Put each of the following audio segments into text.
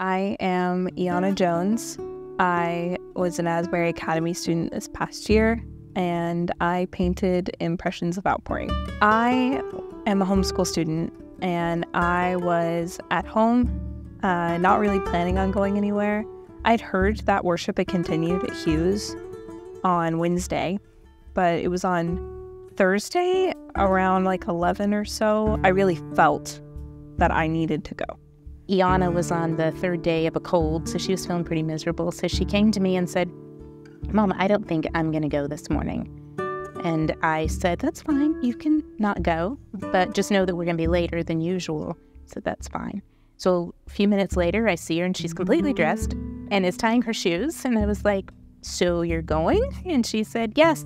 I am Iana Jones. I was an Asbury Academy student this past year, and I painted Impressions of Outpouring. I am a homeschool student, and I was at home, uh, not really planning on going anywhere. I'd heard that worship had continued at Hughes on Wednesday, but it was on Thursday around like 11 or so. I really felt that I needed to go. Iana was on the third day of a cold, so she was feeling pretty miserable. So she came to me and said, Mom, I don't think I'm going to go this morning. And I said, That's fine. You can not go, but just know that we're going to be later than usual. So that's fine. So a few minutes later, I see her and she's completely dressed and is tying her shoes. And I was like, So you're going? And she said, Yes,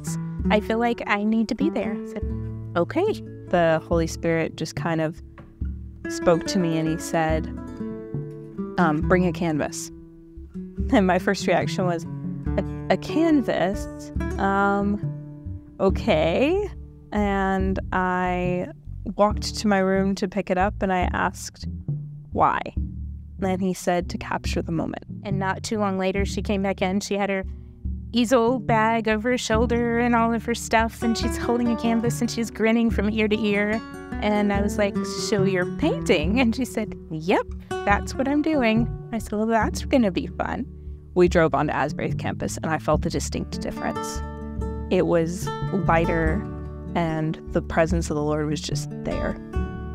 I feel like I need to be there. I said, Okay. The Holy Spirit just kind of spoke to me and he said, um, bring a canvas. And my first reaction was, a, a canvas? Um, okay. And I walked to my room to pick it up and I asked, why? And he said, to capture the moment. And not too long later, she came back in. She had her easel bag over her shoulder and all of her stuff, and she's holding a canvas and she's grinning from ear to ear. And I was like, So you're painting? And she said, Yep, that's what I'm doing. I said, Well, that's going to be fun. We drove onto Asbury's campus, and I felt a distinct difference. It was lighter, and the presence of the Lord was just there.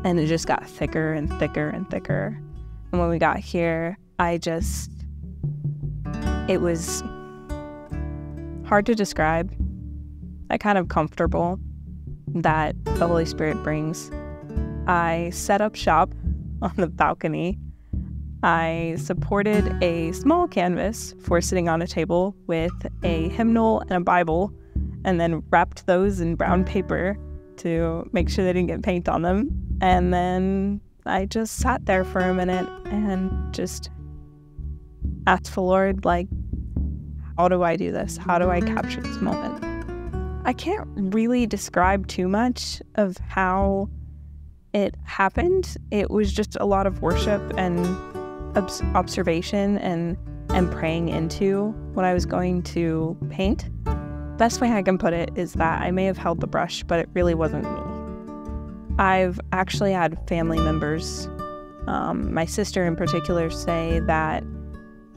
And it just got thicker and thicker and thicker. And when we got here, I just, it was hard to describe, that kind of comfortable that the Holy Spirit brings. I set up shop on the balcony. I supported a small canvas for sitting on a table with a hymnal and a Bible, and then wrapped those in brown paper to make sure they didn't get paint on them. And then I just sat there for a minute and just asked the Lord, like, how do I do this? How do I capture this moment? I can't really describe too much of how it happened. It was just a lot of worship and obs- observation and and praying into what I was going to paint. Best way I can put it is that I may have held the brush, but it really wasn't me. I've actually had family members, um, my sister in particular, say that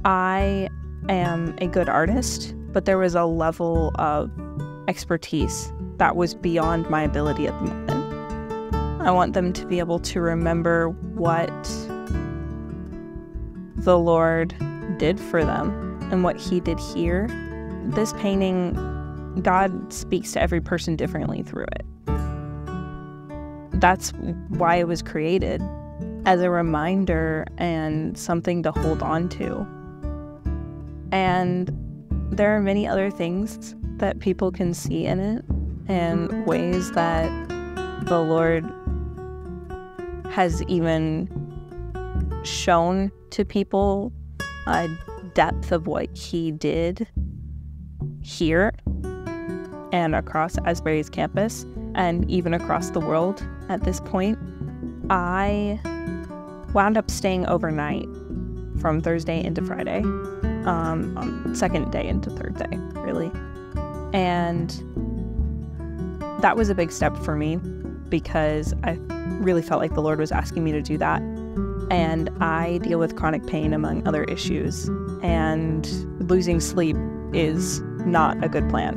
I am a good artist, but there was a level of expertise that was beyond my ability at the moment. I want them to be able to remember what the Lord did for them and what He did here. This painting, God speaks to every person differently through it. That's why it was created as a reminder and something to hold on to. And there are many other things that people can see in it and ways that the Lord has even shown to people a depth of what he did here and across Asbury's campus and even across the world at this point. I wound up staying overnight from Thursday into Friday um, on second day into third day, really. And that was a big step for me because I really felt like the Lord was asking me to do that. And I deal with chronic pain among other issues, and losing sleep is not a good plan.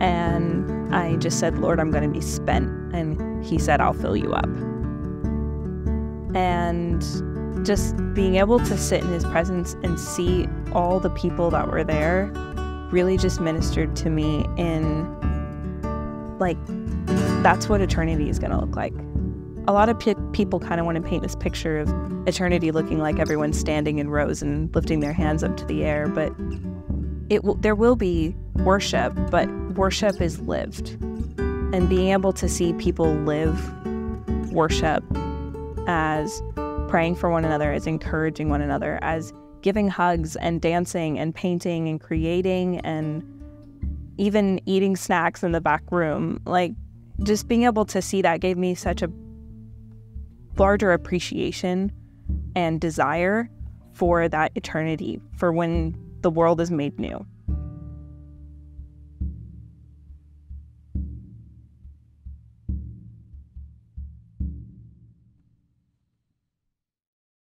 And I just said, Lord, I'm going to be spent. And He said, I'll fill you up. And just being able to sit in his presence and see all the people that were there really just ministered to me in like that's what eternity is going to look like. A lot of pe- people kind of want to paint this picture of eternity looking like everyone's standing in rows and lifting their hands up to the air, but it will, there will be worship, but worship is lived. And being able to see people live worship as praying for one another, as encouraging one another, as giving hugs and dancing and painting and creating and even eating snacks in the back room. Like, just being able to see that gave me such a larger appreciation and desire for that eternity, for when the world is made new.